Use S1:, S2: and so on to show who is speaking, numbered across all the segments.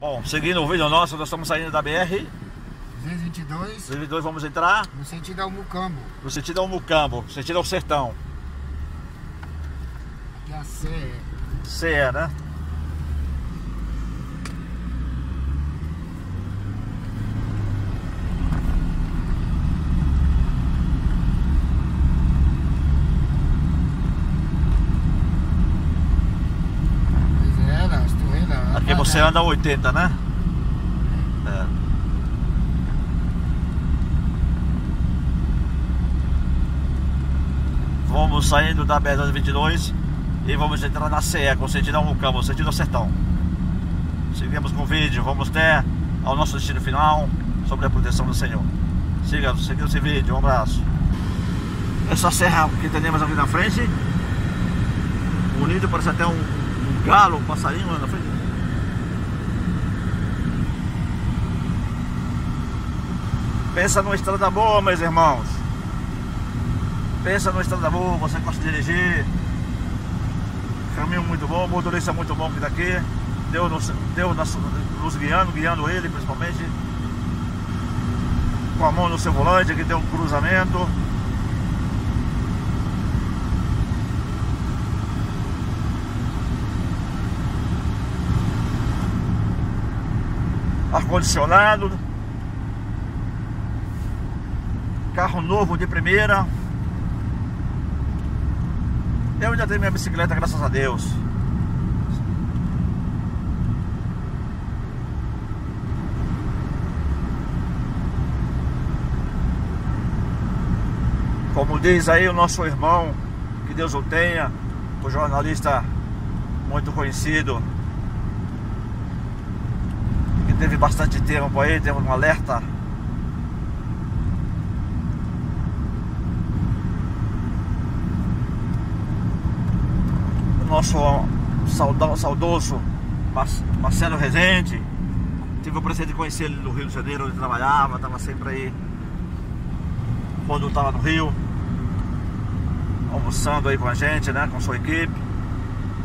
S1: Bom, seguindo o vídeo nosso, nós estamos saindo da BR
S2: 222
S1: 222, vamos entrar
S2: no sentido ao Mucambo.
S1: no sentido ao Mucambo, no sentido ao Sertão.
S2: Aqui é a Sé.
S1: CE, né?
S2: Pois é, nós estou vendo.
S1: Aqui você anda 80, né? É. Vamos saindo da BR-222 e vamos entrar na CE, com sentido Mucambo, sentido Sertão. Seguimos com o vídeo, vamos até ao nosso destino final, sobre a proteção do Senhor. Siga, siga esse vídeo, um abraço. Essa serra que temos aqui na frente, bonito, parece até um, um galo, um passarinho lá na frente. Pensa numa estrada boa, meus irmãos. Pensa numa estrada boa, você gosta de dirigir. Caminho muito bom, motorista muito bom que daqui. Deus nos, Deus nos, guiando, guiando ele principalmente. Com a mão no seu volante, aqui tem um cruzamento. Ar-condicionado. Carro novo de primeira. Eu ainda tenho minha bicicleta, graças a Deus. Como diz aí o nosso irmão, que Deus o tenha, o jornalista muito conhecido, que teve bastante tempo aí, teve um alerta nosso saudoso Mar- Marcelo Rezende. Tive o prazer de conhecer ele no Rio de Janeiro, onde trabalhava, estava sempre aí quando estava no Rio, almoçando aí com a gente, né, com sua equipe.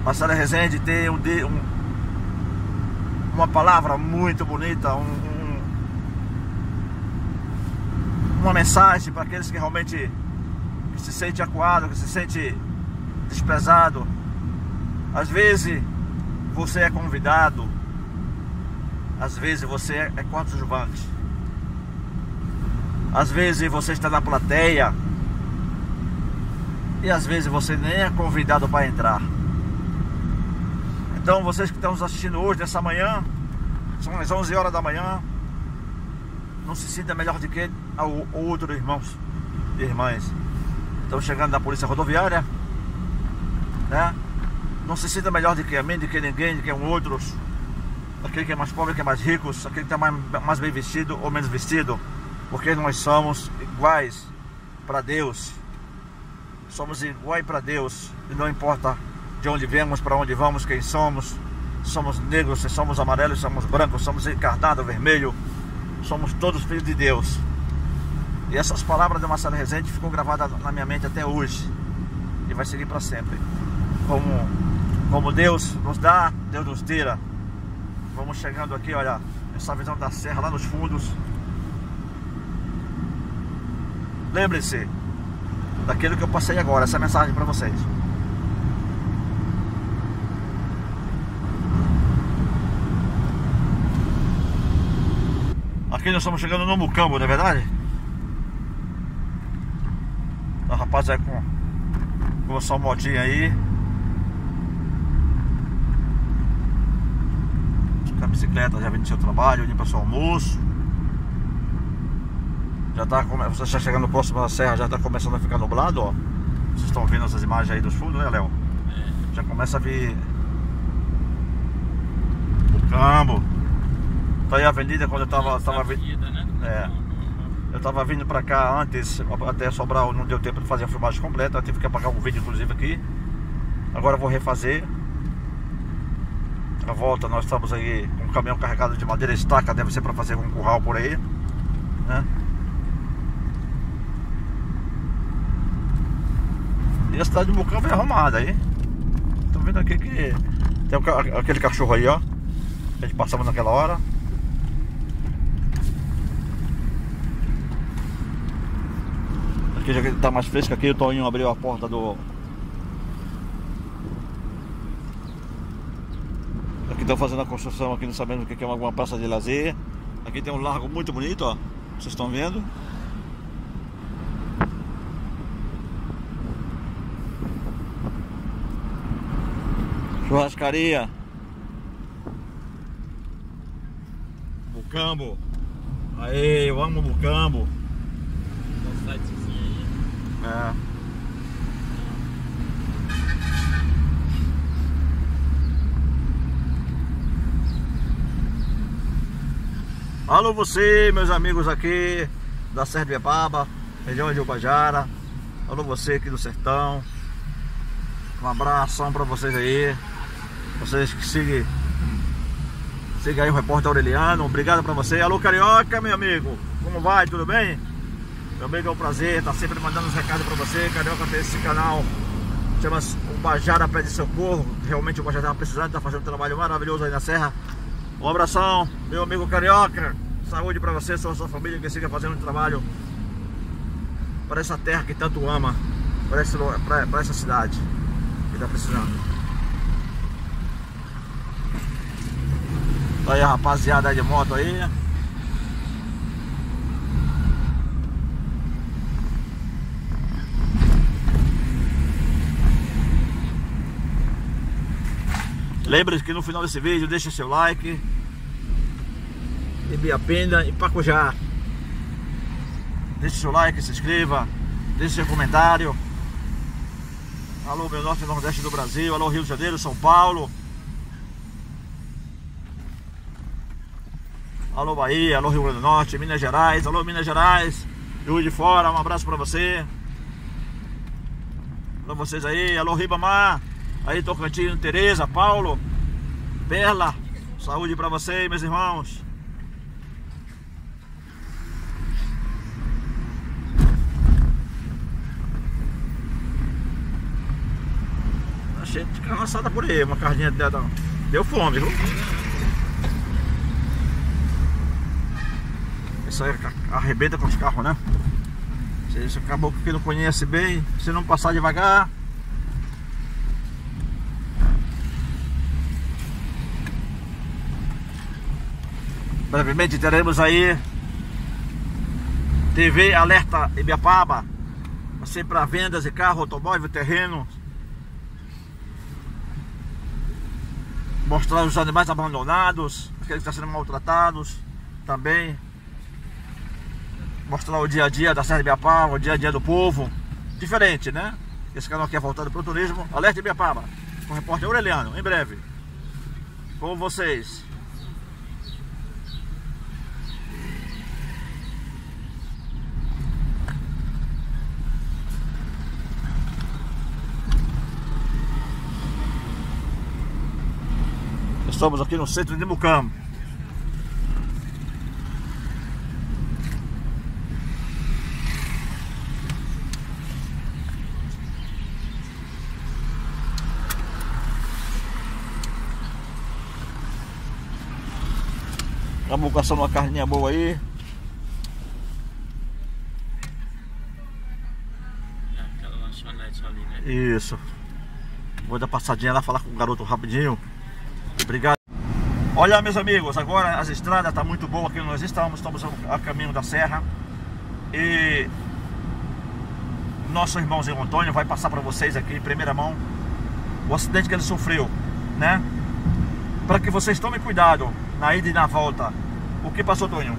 S1: Marcelo Rezende tem um, um- uma palavra muito bonita, um- um- uma mensagem para aqueles que realmente se sente acuado, que se sente desprezado, às vezes você é convidado, às vezes você é coadjuvante, às vezes você está na plateia e às vezes você nem é convidado para entrar. Então vocês que estão nos assistindo hoje, nessa manhã, são as 11 horas da manhã, não se sinta melhor do que o outro irmãos e irmãs. Estão chegando da polícia rodoviária, né? Não se sinta melhor do que a mim, do que ninguém, do que um outros. Aquele que é mais pobre, que é mais rico, aquele que está mais, mais bem vestido ou menos vestido. Porque nós somos iguais para Deus. Somos iguais para Deus. E não importa de onde viemos, para onde vamos, quem somos. Somos negros, somos amarelos, somos brancos, somos encarnado, vermelho. Somos todos filhos de Deus. E essas palavras de Marcelo Rezende ficam gravadas na minha mente até hoje. E vai seguir para sempre como, como Deus nos dá, Deus nos tira. Vamos chegando aqui, olha, essa visão da serra lá nos fundos. Lembre-se daquilo que eu passei agora, essa mensagem para vocês. Aqui nós estamos chegando no Mucambo, não é verdade? O rapaz é com, com a sua motinha aí. Com a bicicleta, já vem do seu trabalho, indo para o seu almoço. Já tá, você está chegando próximo da serra, já está começando a ficar nublado, ó. Vocês estão vendo essas imagens aí dos fundos, né, Léo? Já começa a vir o campo. Tá aí a avenida quando eu tava, tava vindo.
S3: Vida, né?
S1: É. Eu tava vindo pra cá antes, até Sobral não deu tempo de fazer a filmagem completa, eu tive que apagar um vídeo inclusive aqui. Agora eu vou refazer. A volta nós estamos aí com um caminhão carregado de madeira estaca, deve ser pra fazer um curral por aí. Né? E a cidade de Mucambo é arrumada aí. Tô vendo aqui que tem aquele cachorro aí, ó. A gente passamos naquela hora. Aqui já tá mais fresco aqui, o Toninho abriu a porta do. Aqui estão fazendo a construção aqui, não sabendo o que é uma, praça de lazer. Aqui tem um largo muito bonito, ó. Vocês estão vendo? Churrascaria. Bucambo. Aê, eu amo Bucambo. É. Alô você, meus amigos aqui da Serra de região de Ubajara. Alô você aqui do Sertão. Um abração pra vocês aí. Vocês que sigam Siga aí o repórter Aureliano. Obrigado pra você. Alô Carioca, meu amigo. Como vai? Tudo bem? Meu amigo, é um prazer estar sempre mandando uns recados pra você. Carioca tem esse canal chama o Bajara Pede Socorro. Realmente o Bajara está precisando, está fazendo um trabalho maravilhoso aí na Serra. Um abração, meu amigo Carioca. Saúde pra você, sua, sua família, que siga fazendo um trabalho para essa terra que tanto ama, para, para, para essa cidade que está precisando. Aí a rapaziada de moto aí. Lembre-se que no final desse vídeo deixa seu like Ibiapina e Pacujá Deixe seu like, se inscreva Deixe seu comentário Alô meu norte e nordeste do Brasil Alô Rio de Janeiro, São Paulo Alô Bahia, alô Rio Grande do Norte, Minas Gerais, alô Minas Gerais, Rio de Fora, um abraço pra você. Alô vocês aí, alô Ribamar, aí Tocantins, Tereza, Paulo, Perla, saúde pra vocês, meus irmãos. Achei de carroçada por aí, uma carninha dela. Deu fome, viu? Isso aí arrebenta com os carros, né? Isso acabou que não conhece bem, se não passar devagar. Brevemente teremos aí TV Alerta Ibiapaba Assim para vendas de carro, automóvel, terreno Mostrar os animais abandonados Aqueles que estão sendo maltratados Também mostrar o dia a dia da Serra de Biapaba, o dia a dia do povo. Diferente, né? Esse canal aqui é voltado para o turismo. Alerta de Biapaba, com o repórter Aureliano, em breve. Com vocês. Estamos aqui no centro de Mucambo. Estamos caçando uma carninha boa aí.
S3: Aquela lanchonete ali, né?
S1: Isso. Vou dar passadinha lá falar com o garoto rapidinho. Obrigado. Olha, meus amigos, agora as estradas estão tá muito boas aqui nós estamos. Estamos a caminho da serra. E nosso irmãozinho Antônio vai passar para vocês aqui em primeira mão o acidente que ele sofreu, né? Para que vocês tomem cuidado na ida e na volta. O que passou, Tonho?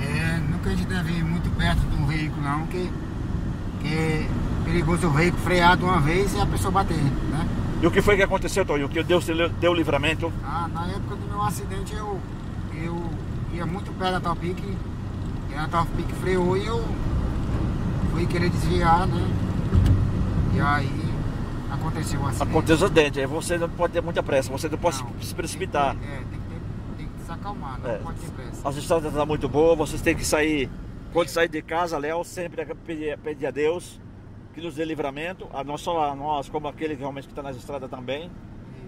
S2: É, nunca a gente deve ir muito perto de um veículo não, que, que é perigoso o veículo frear de uma vez e a pessoa bater, né?
S1: E o que foi que aconteceu, Tonho? Que Deus deu livramento?
S2: Ah, na época do meu acidente eu, eu ia muito perto da Topic e a Topic freou e eu fui querer desviar, né? E aí aconteceu o acidente.
S1: Aconteceu o acidente, aí você não pode ter muita pressa, você não pode não, se precipitar.
S2: Tem, é, tem que, ter, tem que se acalmar, não é. pode ter pressa.
S1: As estradas estão muito boas, vocês têm que sair, quando sair de casa, Léo, sempre pedir, pedir a Deus que nos dê livramento, a nós, só a nós, como aquele que realmente está nas estradas também.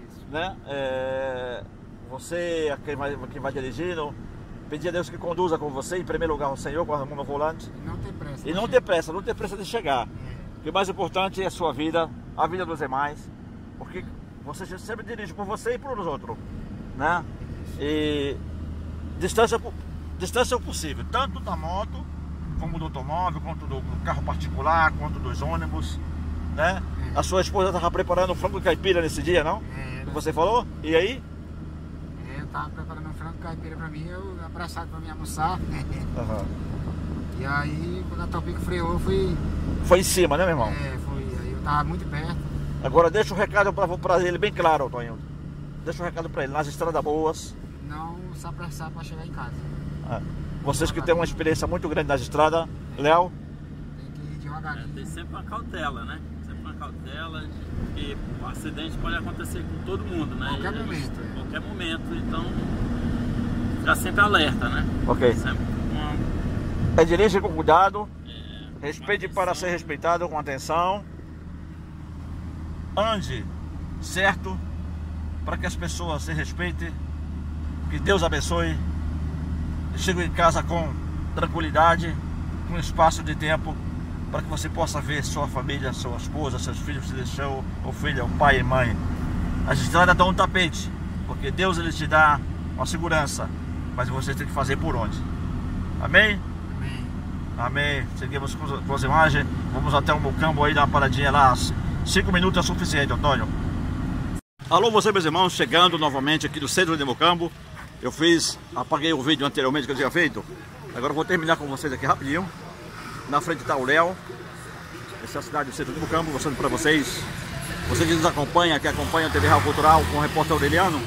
S2: Isso.
S1: Né? É, você, quem vai, quem vai dirigindo, pedir a Deus que conduza com você, em primeiro lugar o Senhor, com a mão no volante.
S2: E não ter pressa.
S1: E não ter pressa, não ter pressa de chegar.
S2: É,
S1: O que mais importante é a sua vida, a vida dos demais, porque você sempre dirige por você e por os outros, né? E distância, distância é o possível, tanto da moto, como do automóvel, quanto do carro particular, quanto dos ônibus, né?
S2: É.
S1: A sua esposa estava preparando frango caipira nesse dia, não?
S2: é,
S1: Que você falou? E aí?
S2: é, eu tava preparando um frango caipira pra mim, eu abraçado pra mim almoçar. e aí, quando a Topic freou, eu fui.
S1: Foi em cima, né, meu irmão?
S2: É, fui. Aí eu tava muito perto.
S1: Agora deixa o recado para ele bem claro, Toninho. Deixa o recado para ele, nas estradas boas,
S2: Não se apressar pra chegar em casa.
S1: Ah, Vocês que têm uma experiência muito grande nas estradas, Léo,
S2: Tem que ir
S3: É,
S2: devagarinho.
S3: tem sempre uma cautela, né? Sempre uma cautela, porque o acidente pode acontecer com todo mundo, né?
S2: Qualquer
S3: E-
S2: momento, é.
S3: Qualquer momento, então ficar sempre alerta, né?
S1: ok.
S3: Sempre uma,
S1: É, dirige com cuidado,
S3: é,
S1: respeite para ser respeitado com atenção. Ande certo para que as pessoas se respeitem. Que Deus abençoe. Chegue em casa com tranquilidade, com espaço de tempo para que você possa ver sua família, sua esposa, seus filhos, se deixou, ou filha, o pai e mãe. As estradas dão um tapete, porque Deus ele te dá uma segurança, mas você tem que fazer por onde. Amém?
S2: Amém.
S1: Amém. Seguimos com as- com as imagens. Vamos até o Mocambo aí dar uma paradinha lá. Cinco minutos é suficiente, Antônio. Alô, você, meus irmãos, chegando novamente aqui do centro de Mocambo. Eu fiz, apaguei o vídeo anteriormente que eu tinha feito. Agora vou terminar com vocês aqui rapidinho. Na frente está o Léo. Essa é a cidade do centro de Mocambo, mostrando para vocês. Você que nos acompanha, que acompanha a TV Real Cultural com o repórter Aureliano.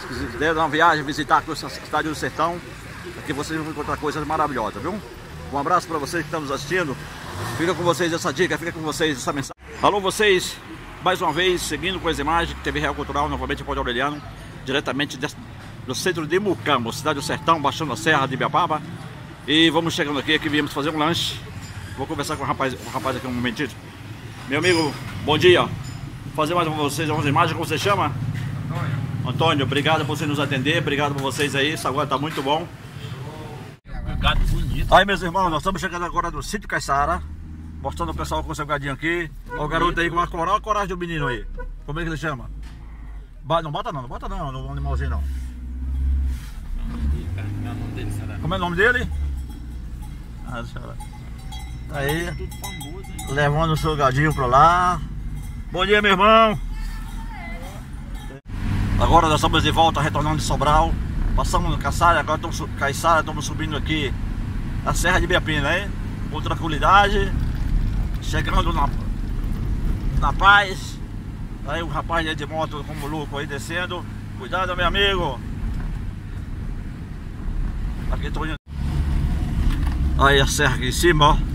S1: Se quiser dar uma viagem, visitar aqui essa cidade do Sertão, aqui vocês vão encontrar coisas maravilhosas, viu? Um abraço para vocês que estão nos assistindo. Fica com vocês essa dica, fica com vocês essa mensagem. Alô, vocês, mais uma vez, seguindo com as imagens, TV Real Cultural, novamente Pode Aureliano, diretamente do centro de Mucambo, cidade do Sertão, baixando a serra de Ibiapaba. E vamos chegando aqui, aqui viemos fazer um lanche. Vou conversar com o rapaz, com o rapaz aqui um momentinho. Meu amigo, bom dia. Vou fazer mais com vocês umas imagens, como você chama? Antônio, obrigado por você nos atender, obrigado por vocês aí, isso agora tá muito bom.
S3: Gado bonito.
S1: Aí, meus irmãos, nós estamos chegando agora no sítio Caiçara, mostrando o pessoal com o seu gadinho aqui. Olha o garoto aí com a coral, a coragem do menino aí. Como é que ele chama? Não bota não, não bota não, no animalzinho não. Como é o nome dele? Ah, ver. Tá aí, levando o seu gadinho pra lá. Bom dia, meu irmão. Agora nós estamos de volta, retornando de Sobral. Passamos no Caçara, agora estamos, Caiçara, estamos subindo aqui a Serra de Biapina, hein? Com tranquilidade. Chegando na, na paz. Aí o rapaz aí de moto como louco aí descendo. Cuidado, meu amigo. Aqui tô indo. Aí a aqui em cima, ó.